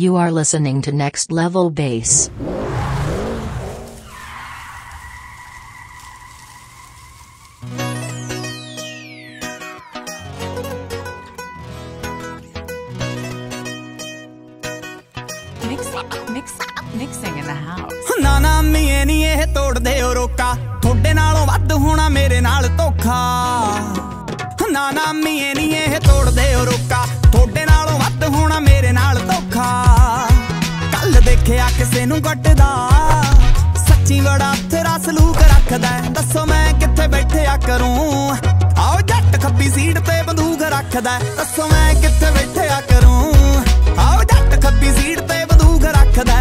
You are listening to Next Level Bass. ਤੋੜਦੇ ਉਹ ਰੋਕਾ। ਤੁਹਾਡੇ ਨਾਲੋਂ ਵੱਧ ਹੋਣਾ ਮੇਰੇ ਨਾਲ ਧੋਖਾ। ਨਾ ਨਾ ਬੜਾ ਤੇਰਾ ਸਲੂਕ ਰੱਖਦਾ ਦੱਸੋ ਮੈਂ ਕਿੱਥੇ ਬੈਠੇ ਆ ਕਰੂੰ? ਆਓ ਜੱਟ ਖੱਬੀ ਸੀਟ ਤੇ ਬੰਦੂਕ ਰੱਖਦਾ ਦੱਸੋ ਮੈਂ ਕਿੱਥੇ ਬੈਠੇ ਆ ਕਰੂੰ? ਆਓ ਜੱਟ ਖੱਬੀ ਸੀਟ ਤੇ ਬੰਦੂਕ ਰੱਖਦਾ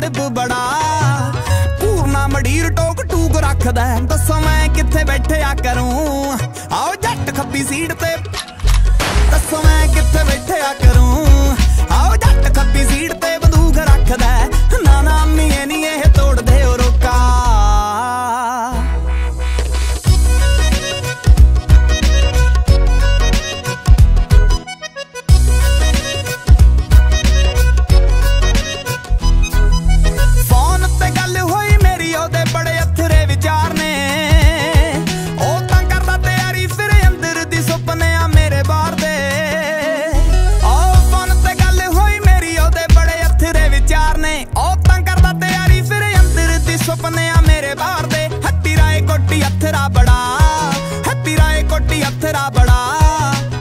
ਹੜਬ ਬੜਾ। ਪੂਰਨਾ ਮੜੀਰ ਟੋਕ ਟੂਕ ਰੱਖਦਾ ਦੱਸਾਂ ਮੈਂ ਕਿੱਥੇ ਬੈਠਿਆ ਕਰੂੰ। ਆਓ ਜੱਟ ਖੱਬੀ ਸੀਟ ਤੇ ਹੱਥਰਾ ਬੜਾ ਹੈਪੀ ਰਾਏ ਕੋਟੀ ਹੱਥਰਾ ਬੜਾ।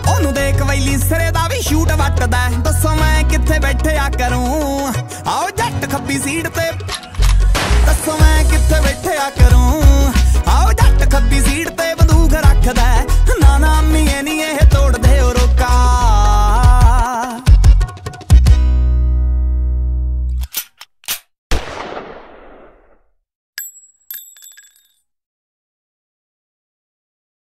ਉਹਨੂੰ ਦੇਖ ਵੈਲੀ ਸਰੇ ਦਾ ਵੀ ਸ਼ੂਟ ਵੱਟਦਾ ਦੱਸੋ ਮੈਂ ਕਿੱਥੇ ਬੈਠਿਆ ਕਰੂੰ? ਆਓ ਜੱਟ ਖੱਬੀ ਸੀਟ ਤੇ। ਦੱਸੋ ਮੈਂ ਕਿੱਥੇ ਬੈਠਿਆ ਕਰੂੰ? ਆਓ ਜੱਟ ਖੱਬੀ ਸੀਟ ਤੇ ਬੰਦੂਕ ਰੱਖਦਾ